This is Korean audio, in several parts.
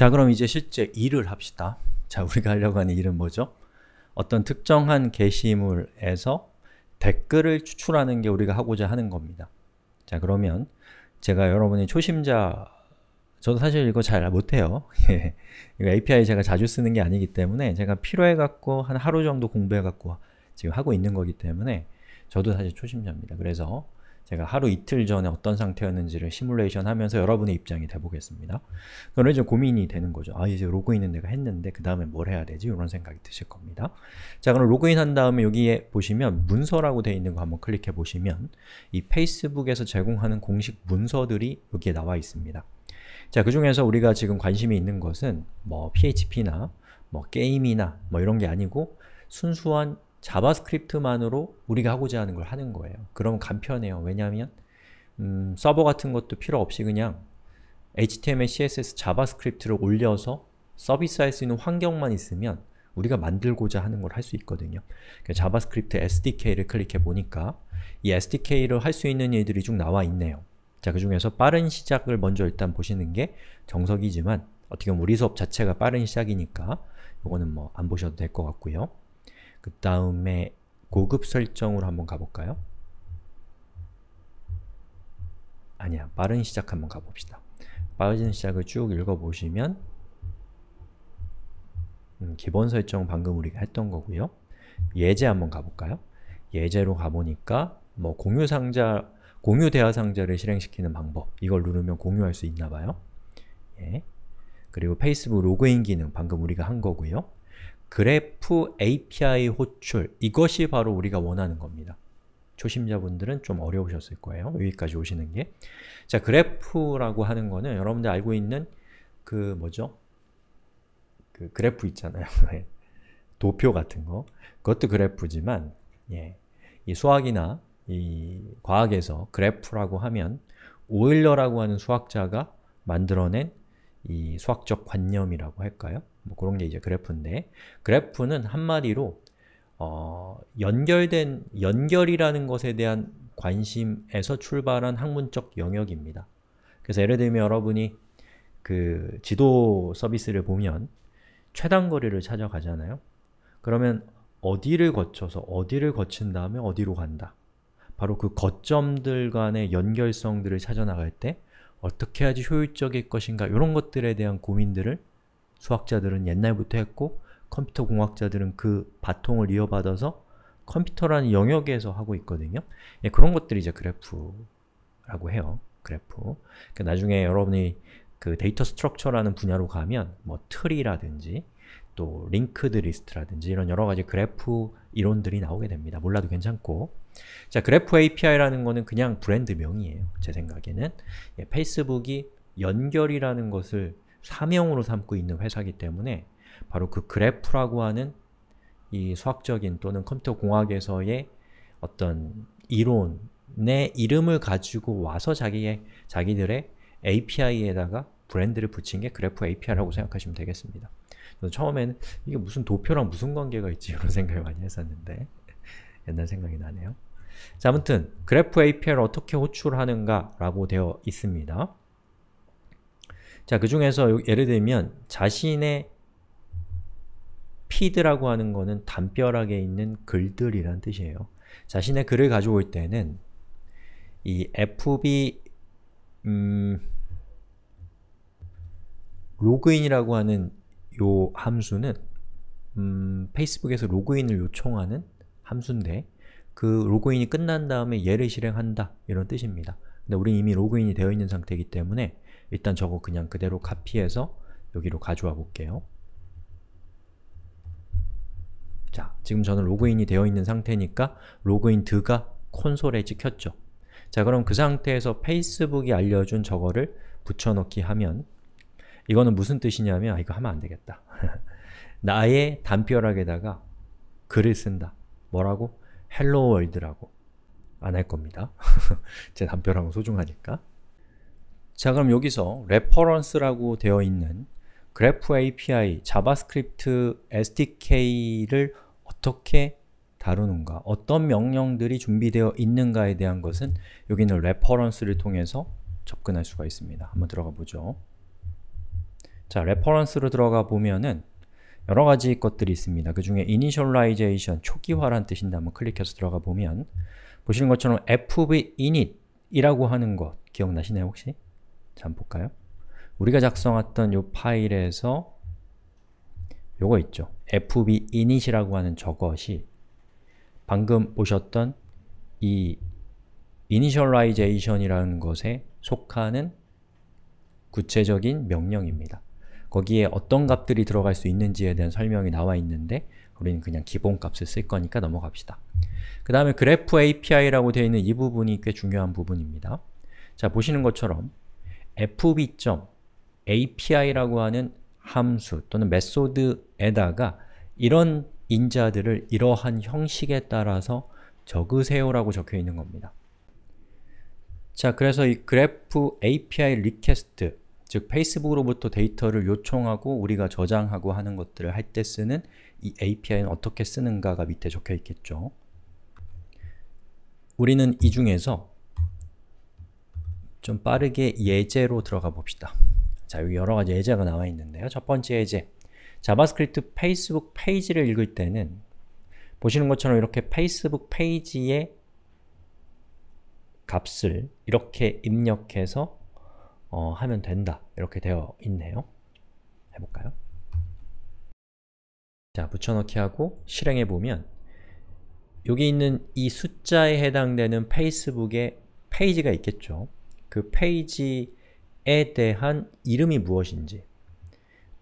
자 그럼 이제 실제 일을 합시다. 자 우리가 하려고 하는 일은 뭐죠? 어떤 특정한 게시물에서 댓글을 추출하는 게 우리가 하고자 하는 겁니다. 자 그러면 제가 여러분이 초심자 저도 사실 이거 잘 못해요. 예. 이거 API 제가 자주 쓰는 게 아니기 때문에 제가 필요해갖고 한 하루 정도 공부해갖고 지금 하고 있는 거기 때문에 저도 사실 초심자입니다. 그래서 제가 하루 이틀 전에 어떤 상태였는지를 시뮬레이션 하면서 여러분의 입장이 돼보겠습니다. 그럼 이제 고민이 되는 거죠. 아 이제 로그인은 내가 했는데 그 다음에 뭘 해야 되지? 이런 생각이 드실 겁니다. 자 그럼 로그인 한 다음에 여기에 보시면 문서라고 되어 있는 거 한번 클릭해 보시면 이 페이스북에서 제공하는 공식 문서들이 여기에 나와 있습니다. 자, 그 중에서 우리가 지금 관심이 있는 것은 뭐 PHP나 뭐 게임이나 뭐 이런 게 아니고 순수한 자바스크립트만으로 우리가 하고자 하는 걸 하는 거예요. 그럼 간편해요. 왜냐하면 음, 서버 같은 것도 필요 없이 그냥 HTML, CSS, 자바스크립트를 올려서 서비스할 수 있는 환경만 있으면 우리가 만들고자 하는 걸 할 수 있거든요. 그러니까 자바스크립트 SDK를 클릭해 보니까 이 SDK를 할 수 있는 일들이 쭉 나와 있네요. 자, 그 중에서 빠른 시작을 먼저 일단 보시는 게 정석이지만 어떻게 보면 우리 수업 자체가 빠른 시작이니까 이거는 뭐 안 보셔도 될 것 같고요. 그 다음에 고급 설정으로 한번 가볼까요? 아니야, 빠른 시작 한번 가봅시다. 빠른 시작을 쭉 읽어보시면 음, 기본 설정 방금 우리가 했던 거고요. 예제 한번 가볼까요? 예제로 가보니까 뭐 공유 상자 공유 대화 상자를 실행시키는 방법 이걸 누르면 공유할 수 있나 봐요. 예. 그리고 페이스북 로그인 기능 방금 우리가 한 거고요. 그래프 API 호출 이것이 바로 우리가 원하는 겁니다. 초심자분들은 좀 어려우셨을 거예요. 여기까지 오시는 게. 자, 그래프라고 하는 거는 여러분들 알고 있는 그 뭐죠? 그 그래프 있잖아요. 도표 같은 거. 그것도 그래프지만 예. 이 수학이나 이 과학에서 그래프라고 하면 오일러라고 하는 수학자가 만들어낸 이 수학적 관념이라고 할까요? 뭐 그런 게 이제 그래프인데 그래프는 한마디로 어, 연결된 연결이라는 것에 대한 관심에서 출발한 학문적 영역입니다. 그래서 예를 들면 여러분이 그 지도 서비스를 보면 최단거리를 찾아가잖아요. 그러면 어디를 거쳐서 어디를 거친 다음에 어디로 간다. 바로 그 거점들 간의 연결성들을 찾아나갈 때 어떻게 해야지 효율적일 것인가 이런 것들에 대한 고민들을 수학자들은 옛날부터 했고 컴퓨터 공학자들은 그 바통을 이어받아서 컴퓨터라는 영역에서 하고 있거든요. 예, 그런 것들이 이제 그래프라고 해요. 그래프. 그러니까 나중에 여러분이 그 data structure라는 분야로 가면 뭐 tree라든지 또 linked list라든지 이런 여러 가지 그래프 이론들이 나오게 됩니다. 몰라도 괜찮고 자, 그래프 API라는 거는 그냥 브랜드명이에요. 제 생각에는 예, 페이스북이 연결이라는 것을 사명으로 삼고 있는 회사이기 때문에 바로 그 그래프라고 하는 이 수학적인 또는 컴퓨터 공학에서의 어떤 이론의 이름을 가지고 와서 자기의, 자기들의 API에다가 브랜드를 붙인 게 그래프 API라고 생각하시면 되겠습니다. 처음에는 이게 무슨 도표랑 무슨 관계가 있지 이런 생각을 많이 했었는데 옛날 생각이 나네요. 자, 아무튼 그래프 API를 어떻게 호출하는가 라고 되어 있습니다. 자, 그 중에서 예를 들면 자신의 피드라고 하는 거는 담벼락에 있는 글들이란 뜻이에요. 자신의 글을 가져올 때는 이 fb 음, 로그인이라고 하는 요 함수는 음, 페이스북에서 로그인을 요청하는 함수인데 그 로그인이 끝난 다음에 얘를 실행한다 이런 뜻입니다. 근데 우리 이미 로그인이 되어 있는 상태이기 때문에 일단 저거 그냥 그대로 카피해서 여기로 가져와 볼게요. 자, 지금 저는 로그인이 되어 있는 상태니까 로그인 드가 콘솔에 찍혔죠. 자, 그럼 그 상태에서 페이스북이 알려준 저거를 붙여넣기 하면 이거는 무슨 뜻이냐면 아, 이거 하면 안 되겠다. 나의 담벼락에다가 글을 쓴다. 뭐라고? Hello World라고 안 할 겁니다. 제 담벼락은 소중하니까. 자 그럼 여기서 reference라고 되어 있는 그래프 API, 자바스크립트 SDK를 어떻게 다루는가, 어떤 명령들이 준비되어 있는가에 대한 것은 여기는 reference를 통해서 접근할 수가 있습니다. 한번 들어가 보죠. 자, reference로 들어가 보면은 여러 가지 것들이 있습니다. 그 중에 initialization, 초기화란 뜻인데 한번 클릭해서 들어가 보면 보시는 것처럼 FB.init이라고 하는 것 기억나시나요 혹시? 자, 한번 볼까요? 우리가 작성했던 이 파일에서 요거 있죠. FB.init이라고 하는 저것이 방금 보셨던 이 initialization이라는 것에 속하는 구체적인 명령입니다. 거기에 어떤 값들이 들어갈 수 있는지에 대한 설명이 나와 있는데 우리는 그냥 기본값을 쓸 거니까 넘어갑시다. 그 다음에 그래프 API라고 되어 있는 이 부분이 꽤 중요한 부분입니다. 자, 보시는 것처럼 fb.api라고 하는 함수 또는 메소드에다가 이런 인자들을 이러한 형식에 따라서 적으세요라고 적혀 있는 겁니다. 자, 그래서 이 그래프 API request 즉 페이스북으로부터 데이터를 요청하고 우리가 저장하고 하는 것들을 할 때 쓰는 이 API는 어떻게 쓰는가가 밑에 적혀 있겠죠. 우리는 이 중에서 좀 빠르게 예제로 들어가 봅시다. 자, 여기 여러 가지 예제가 나와 있는데요. 첫 번째 예제 자바스크립트 페이스북 페이지를 읽을 때는 보시는 것처럼 이렇게 페이스북 페이지의 값을 이렇게 입력해서 어, 하면 된다 이렇게 되어 있네요. 해볼까요? 자, 붙여넣기 하고 실행해 보면 여기 있는 이 숫자에 해당되는 페이스북의 페이지가 있겠죠. 그 페이지에 대한 이름이 무엇인지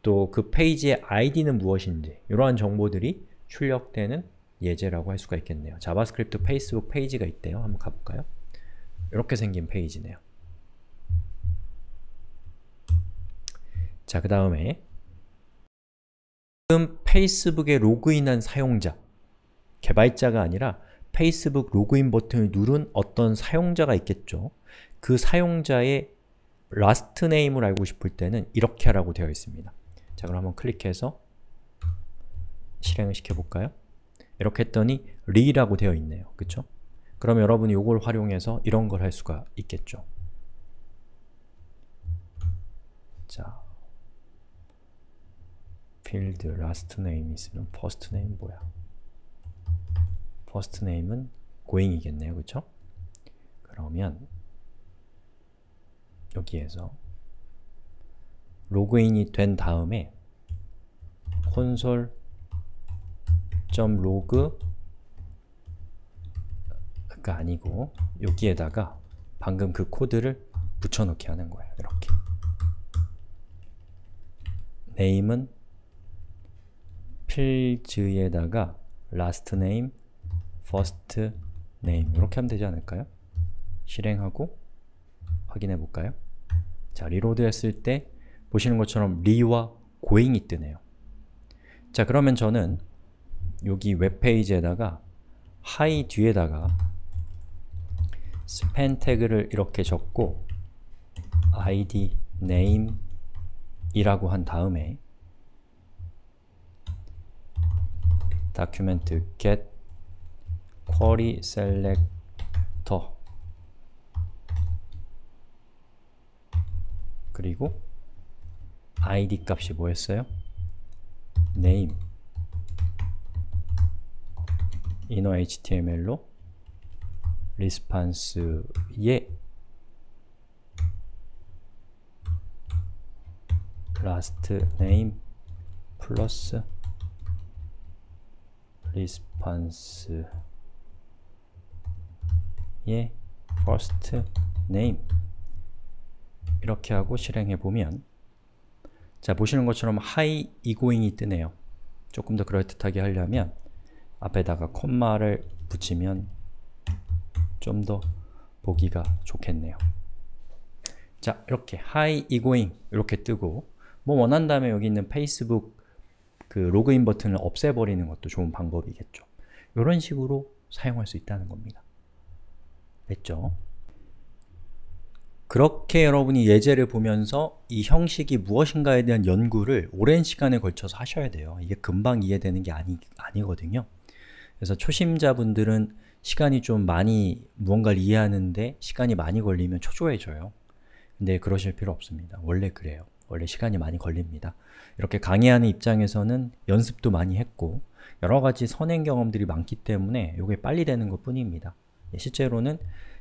또 그 페이지의 아이디는 무엇인지 이러한 정보들이 출력되는 예제라고 할 수가 있겠네요. 자바스크립트 페이스북 페이지가 있대요. 한번 가볼까요? 이렇게 생긴 페이지네요. 자, 그 다음에 지금 페이스북에 로그인한 사용자 개발자가 아니라 페이스북 로그인 버튼을 누른 어떤 사용자가 있겠죠. 그 사용자의 last name을 알고 싶을 때는 이렇게 하라고 되어 있습니다. 자, 그럼 한번 클릭해서 실행을 시켜볼까요? 이렇게 했더니 리라고 되어 있네요. 그쵸? 그럼 여러분이 이걸 활용해서 이런 걸 할 수가 있겠죠. 자, field last name 있으면 first name 뭐야? first name은 going이겠네요. 그쵸? 그러면 여기에서 로그인이 된 다음에 console.log 가 아니고 여기에다가 방금 그 코드를 붙여넣기 하는 거예요. 이렇게 name은 fields에다가 last name, first name 이렇게 하면 되지 않을까요? 실행하고 확인해 볼까요? 자, reload 했을 때 보시는 것처럼 리와 고잉이 뜨네요. 자, 그러면 저는 여기 웹페이지에다가 hi 뒤에다가 span 태그를 이렇게 적고 id name 이라고 한 다음에 document get query selector 그리고 id 값이 뭐였어요? name inner html로 response의 last name 플러스 response의 first name 이렇게 하고 실행해 보면 자 보시는 것처럼 hi egoing이 뜨네요. 조금 더 그럴듯하게 하려면 앞에다가 콤마를 붙이면 좀 더 보기가 좋겠네요. 자 이렇게 hi egoing 이렇게 뜨고 뭐 원한다면 여기 있는 페이스북 그 로그인 버튼을 없애버리는 것도 좋은 방법이겠죠. 이런 식으로 사용할 수 있다는 겁니다. 됐죠? 그렇게 여러분이 예제를 보면서 이 형식이 무엇인가에 대한 연구를 오랜 시간에 걸쳐서 하셔야 돼요. 이게 금방 이해되는 게 아니, 아니거든요. 그래서 초심자분들은 시간이 좀 많이 무언가를 이해하는데 시간이 많이 걸리면 초조해져요. 근데 그러실 필요 없습니다. 원래 그래요. 원래 시간이 많이 걸립니다. 이렇게 강의하는 입장에서는 연습도 많이 했고 여러 가지 선행 경험들이 많기 때문에 이게 빨리 되는 것 뿐입니다. 예, 실제로는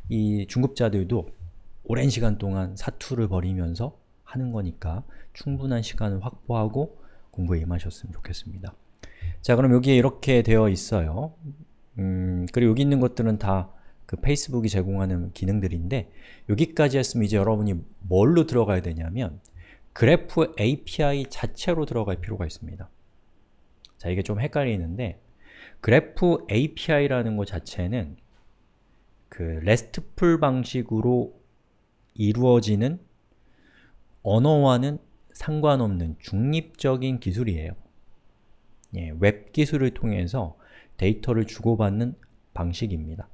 이 중급자들도 오랜 시간 동안 사투를 벌이면서 하는 거니까 충분한 시간을 확보하고 공부에 임하셨으면 좋겠습니다. 자 그럼 여기에 이렇게 되어 있어요. 음, 그리고 여기 있는 것들은 다 그 페이스북이 제공하는 기능들인데 여기까지 했으면 이제 여러분이 뭘로 들어가야 되냐면 그래프 API 자체로 들어갈 필요가 있습니다. 자 이게 좀 헷갈리는데 그래프 API라는 것 자체는 그 RESTful 방식으로 이루어지는 언어와는 상관없는 중립적인 기술이에요. 예, 웹 기술을 통해서 데이터를 주고받는 방식입니다.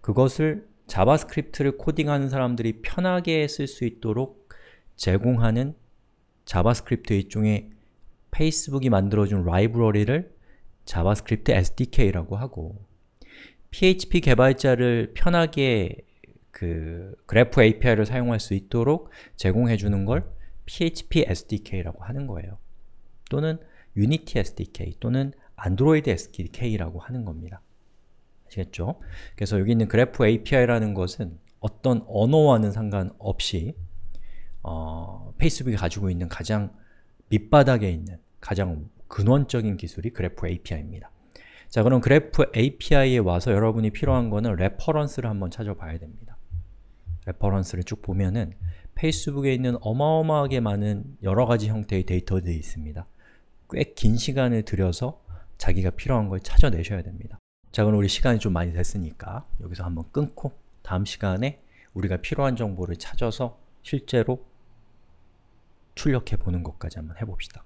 그것을 자바스크립트를 코딩하는 사람들이 편하게 쓸 수 있도록 제공하는 자바스크립트 일종의 페이스북이 만들어준 라이브러리를 자바스크립트 SDK라고 하고 PHP 개발자를 편하게 그 그래프 API를 사용할 수 있도록 제공해주는 걸 PHP SDK라고 하는 거예요. 또는 Unity SDK 또는 Android SDK라고 하는 겁니다. 아시겠죠? 그래서 여기 있는 그래프 API라는 것은 어떤 언어와는 상관없이 어, 페이스북이 가지고 있는 가장 밑바닥에 있는 가장 근원적인 기술이 그래프 API입니다. 자 그럼 그래프 API에 와서 여러분이 필요한 거는 레퍼런스를 한번 찾아봐야 됩니다. 레퍼런스를 쭉 보면은 페이스북에 있는 어마어마하게 많은 여러가지 형태의 데이터들이 있습니다. 꽤 긴 시간을 들여서 자기가 필요한 걸 찾아내셔야 됩니다. 자 그럼 우리 시간이 좀 많이 됐으니까 여기서 한번 끊고 다음 시간에 우리가 필요한 정보를 찾아서 실제로 출력해 보는 것까지 한번 해봅시다.